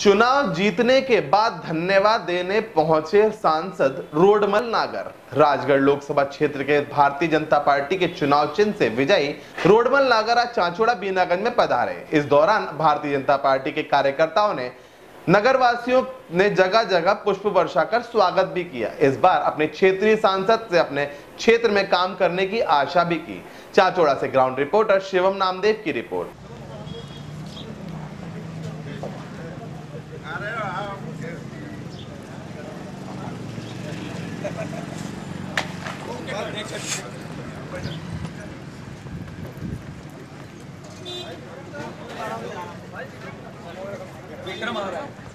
चुनाव जीतने के बाद धन्यवाद देने पहुँचे सांसद रोडमल नागर। राजगढ़ लोकसभा क्षेत्र के भारतीय जनता पार्टी के चुनाव चिन्ह से विजयी रोडमल नागर आज चांचोड़ा बीनागंज में पधारे। इस दौरान भारतीय जनता पार्टी के कार्यकर्ताओं ने नगर वासियों ने जगह जगह पुष्प वर्षा कर स्वागत भी किया। इस बार अपने क्षेत्रीय सांसद से अपने क्षेत्र में काम करने की आशा भी की। चाचोड़ा से ग्राउंड रिपोर्टर शिवम नामदेव की रिपोर्ट। विक्रम आ रहा है